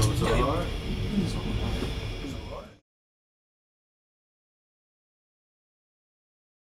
goes off.